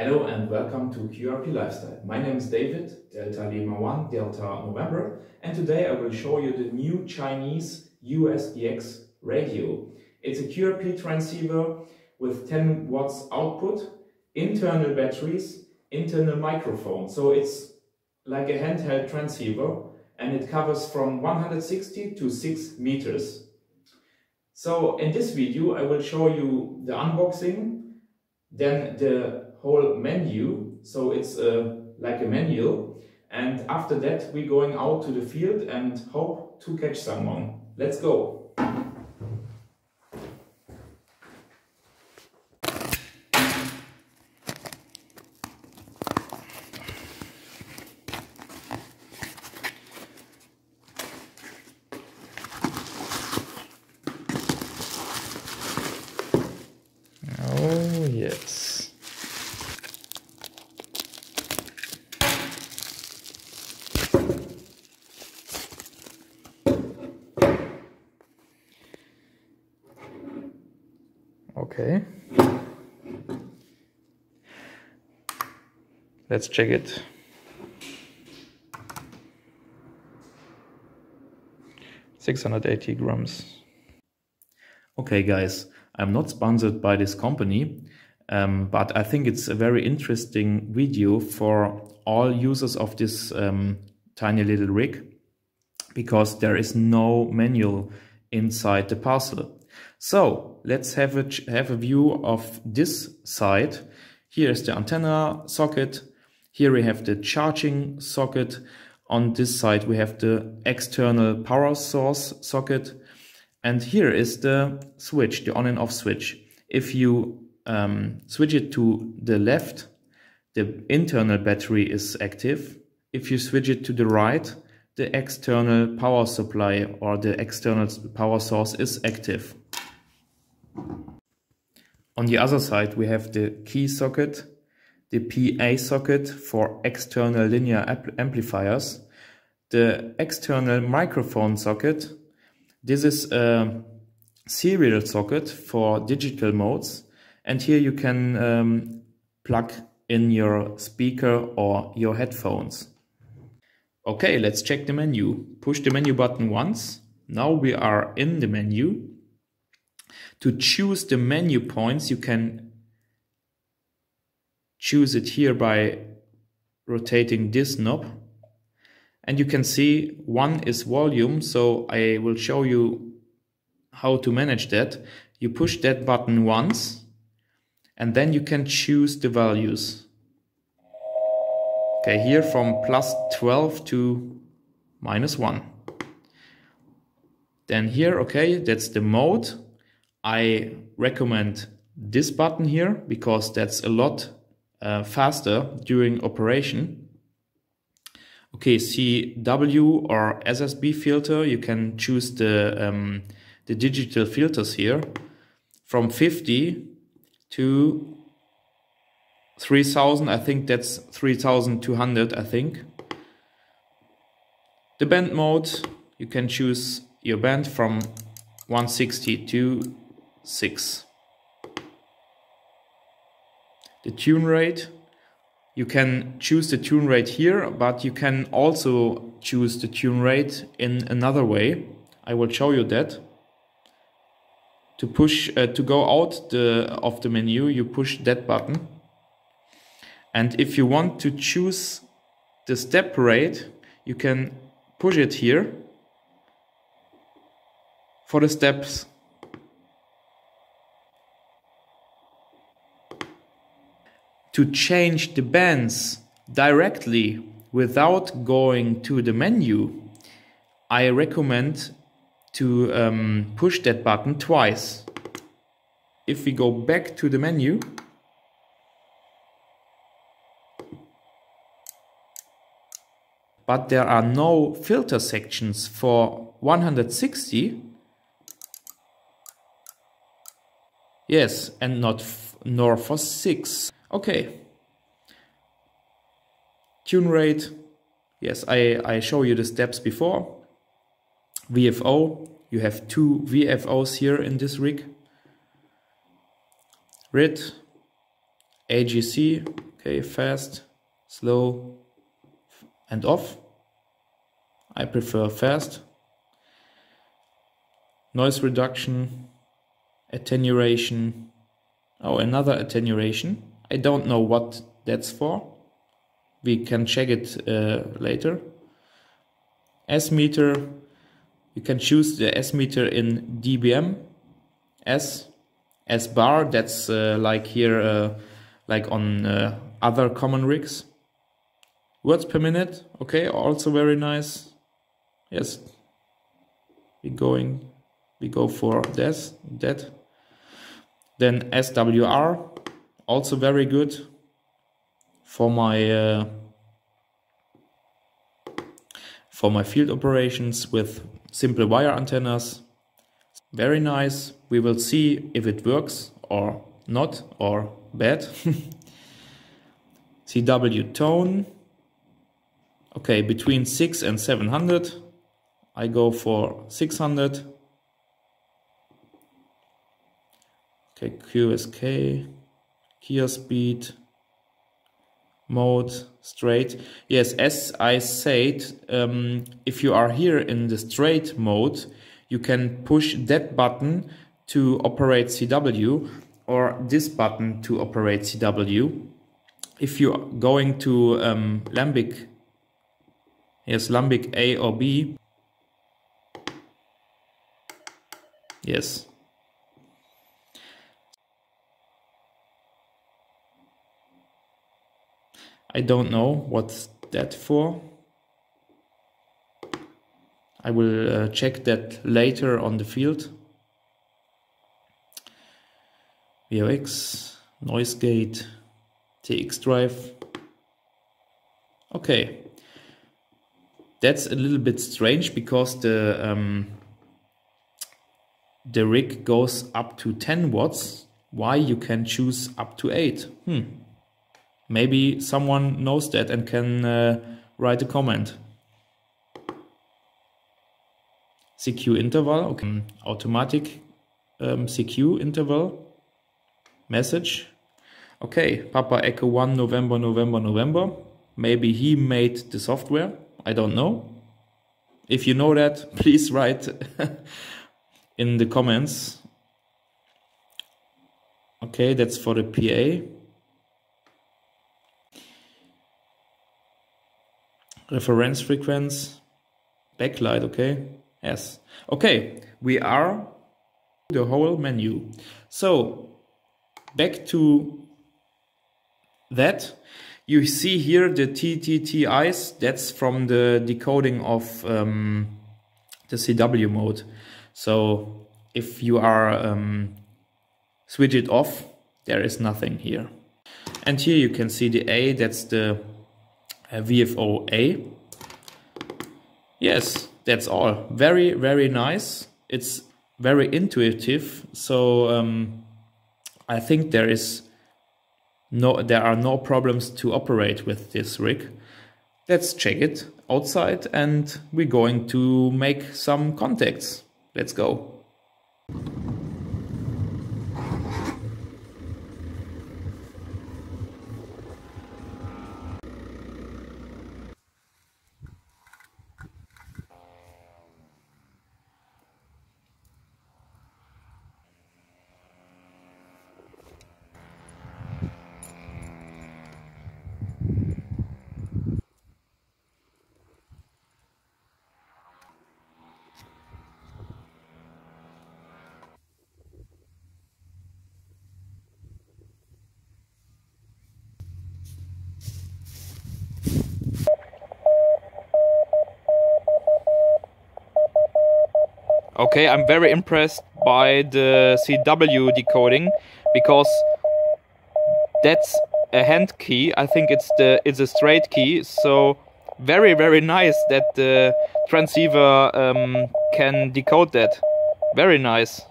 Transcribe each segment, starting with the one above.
Hello and welcome to QRP Lifestyle. My name is David, Delta Lima 1, Delta November, and today I will show you the new Chinese USDX radio. It's a QRP transceiver with 10 watts output, internal batteries, internal microphone. So it's like a handheld transceiver and it covers from 160 to 6 meters. So in this video I will show you the unboxing, then the whole menu. So it's uh, like a manual. And after that, we're going out to the field and hope to catch someone. Let's go. Oh, yes. Okay. Let's check it. Six hundred eighty grams. Okay, guys, I'm not sponsored by this company, um, but I think it's a very interesting video for all users of this um, tiny little rig because there is no manual inside the parcel. So let's have a, have a view of this side. Here is the antenna socket. Here we have the charging socket. On this side we have the external power source socket. And here is the switch, the on and off switch. If you um, switch it to the left, the internal battery is active. If you switch it to the right, the external power supply or the external power source is active. On the other side, we have the key socket, the PA socket for external linear amplifiers, the external microphone socket. This is a serial socket for digital modes. And here you can um, plug in your speaker or your headphones. Okay, let's check the menu. Push the menu button once. Now we are in the menu. To choose the menu points, you can choose it here by rotating this knob. And you can see one is volume, so I will show you how to manage that. You push that button once, and then you can choose the values. Okay, here from plus 12 to minus 1. Then here, okay, that's the mode. I recommend this button here because that's a lot uh, faster during operation. Okay, CW or SSB filter, you can choose the, um, the digital filters here from 50 to 3000 I think that's 3200 I think. The band mode you can choose your band from 160 to 6 the tune rate you can choose the tune rate here but you can also choose the tune rate in another way. I will show you that. To push uh, to go out the of the menu you push that button. And if you want to choose the step rate, you can push it here. For the steps. To change the bands directly without going to the menu, I recommend to um, push that button twice. If we go back to the menu, but there are no filter sections for 160. Yes, and not nor for 6. Okay. Tune rate. Yes, I, I show you the steps before. VFO. You have two VFOs here in this rig. RIT, AGC, Okay, fast, slow, and off. I prefer fast. Noise reduction, attenuation. Oh, another attenuation. I don't know what that's for. We can check it uh, later. S meter. You can choose the S meter in dBm. S. S bar. That's uh, like here, uh, like on uh, other common rigs. Words per minute. Okay, also very nice. Yes. We going. We go for this. That. Then SWR. Also very good for my uh, for my field operations with simple wire antennas. Very nice. We will see if it works or not or bad. CW tone. Okay, between 6 and 700. I go for 600. Okay, QSK, Keyer speed, mode, straight. Yes, as I said, um, if you are here in the straight mode, you can push that button to operate CW or this button to operate CW. If you're going to um, Lambic, yes, Lambic A or B, yes, I don't know what's that for. I will uh, check that later on the field. VOX, noise gate, TX drive. Okay. That's a little bit strange because the um, the rig goes up to 10 watts. Why you can choose up to 8? Hmm. Maybe someone knows that and can uh, write a comment. CQ interval, okay. automatic um, CQ interval message. Okay, Papa Echo 1 November, November, November. Maybe he made the software. I don't know. If you know that, please write in the comments. Okay, that's for the PA. Reference frequency, backlight, okay? Yes. Okay, we are the whole menu. So back to that. You see here the TTTIs, that's from the decoding of um, the CW mode. So if you are um, switch it off, there is nothing here. And here you can see the A, that's the VFO-A. Yes, that's all. Very, very nice. It's very intuitive. So um, I think there is no, there are no problems to operate with this rig. Let's check it outside and we're going to make some contacts. Let's go. Okay, I'm very impressed by the CW decoding because that's a hand key. I think it's the it's a straight key. So very very nice that the transceiver um, can decode that. Very nice.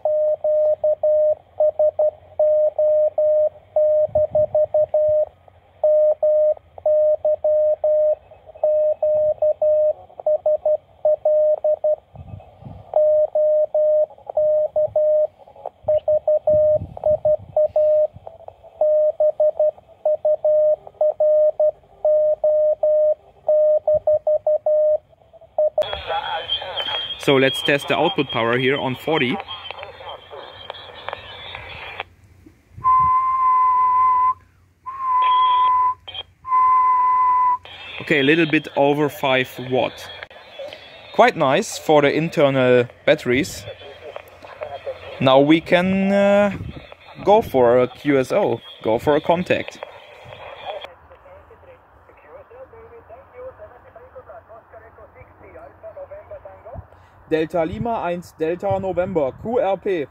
So let's test the output power here on 40. Okay, a little bit over 5 watt. Quite nice for the internal batteries. Now we can uh, go for a QSO, go for a contact. Delta Lima 1 Delta November QRP.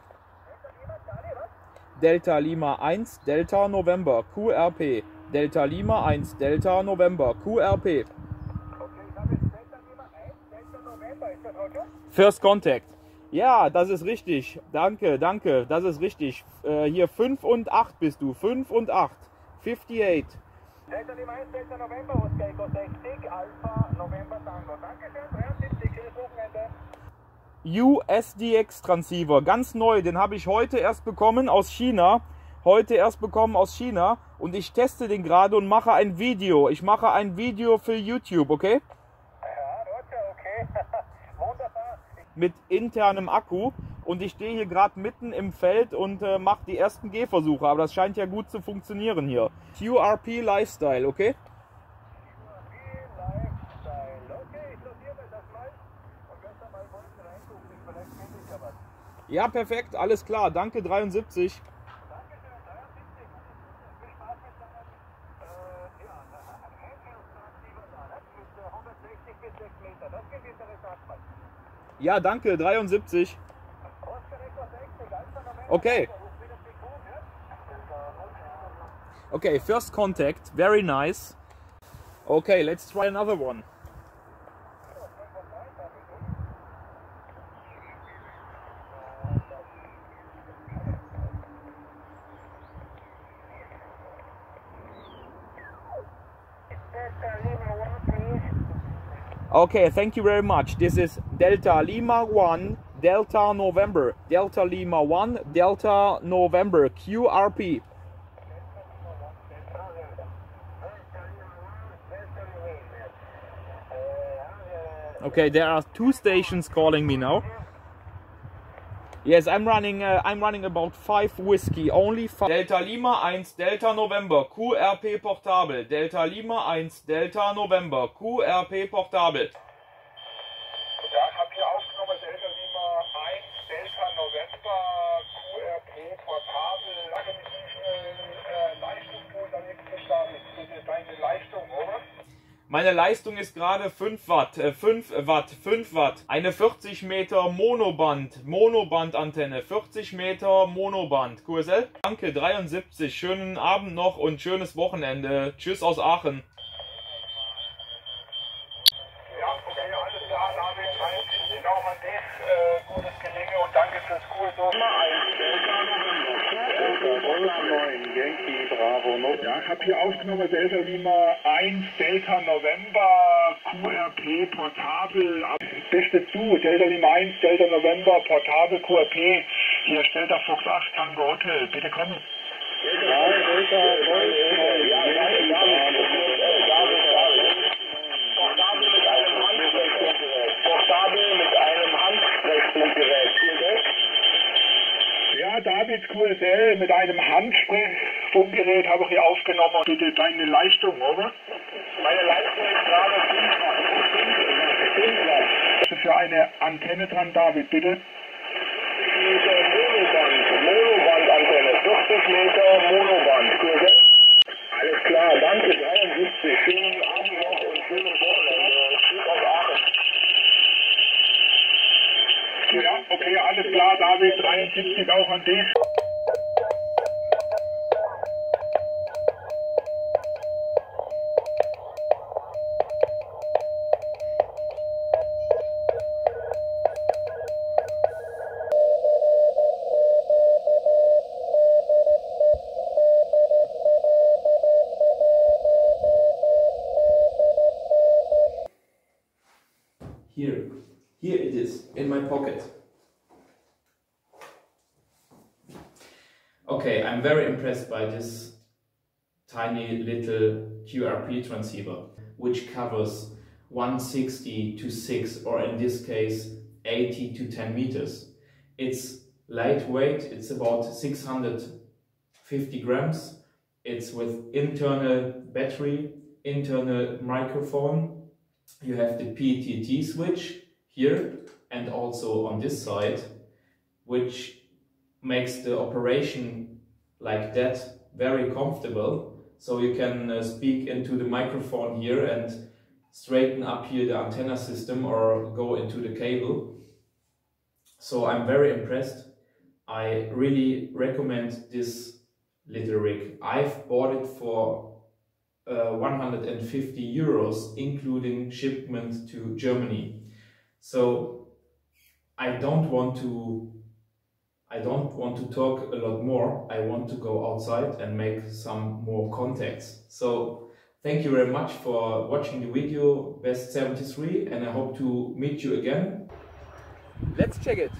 Delta Lima 1 Delta November QRP. Delta Lima 1 Delta November QRP. First Contact. Ja, das ist richtig. Danke, danke. Das ist richtig. Äh, hier 5 und 8 bist du. 5 und 8. 58. Delta Lima 1 Delta November, Oscar Echo 60, Alpha November Tango. Dankeschön, 73, schönes Wochenende. USDX Transceiver, ganz neu, den habe ich heute erst bekommen aus China. Heute erst bekommen aus China und ich teste den gerade und mache ein Video. Ich mache ein Video für YouTube, okay? Ja, Roger, okay. Wunderbar. Mit internem Akku und ich stehe hier gerade mitten im Feld und äh, mache die ersten Gehversuche, aber das scheint ja gut zu funktionieren hier. QRP Lifestyle, okay? Ja, perfekt, alles klar. Danke, 73. Ja, danke, 73. Okay. Okay, first contact, very nice. Okay, let's try another one. Okay, thank you very much. This is Delta Lima 1, Delta November. Delta Lima 1, Delta November, QRP. Okay, there are two stations calling me now. Yes, I'm running. Uh, I'm running about five whiskey. Only five. Delta Lima 1 Delta November QRP portabel. Delta Lima 1 Delta November QRP portabel. Meine Leistung ist gerade 5 Watt, äh, 5 Watt, 5 Watt. Eine 40 Meter Monoband, Monoband-Antenne, 40 Meter Monoband. QSL? Danke, 73. Schönen Abend noch und schönes Wochenende. Tschüss aus Aachen. Ja, okay, alles klar, David. Auch an dich. Äh, gutes Gelingen und danke fürs. So. Nummer 1, Delta November, Delta 9, Yankee Bravo. Ja, ich habe hier aufgenommen Delta Lima 1, Delta November, QRP, Portabel. Beste zu, Delta Lima 1, Delta November, Portabel, QRP. Hier stellt der Fox 8 Tango Hotel. Bitte kommen. Ja, Delta, Portabel mit einem Handsprechfunkgerät. Portabel mit einem Handsprechfunkgerät. Ja, David QSL mit einem Handsprechfunkgerät habe ich hier aufgenommen. Bitte deine Leistung, oder? Meine Leistung ist gerade 5 Watt. 5 Watt. Was ist für eine Antenne dran, David, bitte? Monoband, Monoband-Antenne, 40 Meter Monoband. QSL? Alles klar, danke, 73. Schönen Abend noch und schönes Wochenende. Tschüss aus Aachen. Ja, okay, alles klar, David, 73 auch an dich. Here, here it is in my pocket. Okay, I'm very impressed by this tiny little QRP transceiver, which covers 160 to 6, or in this case, 80 to 10 meters. It's lightweight, it's about 650 grams. It's with internal battery, internal microphone. You have the PTT switch here and also on this side, which makes the operation like that very comfortable. So you can uh, speak into the microphone here and straighten up here the antenna system or go into the cable. So I'm very impressed. I really recommend this little rig. I've bought it for uh, 150 euros, including shipment to Germany. So I don't want to I don't want to talk a lot more. I want to go outside and make some more contacts. So thank you very much for watching the video Best 73 and I hope to meet you again. Let's check it.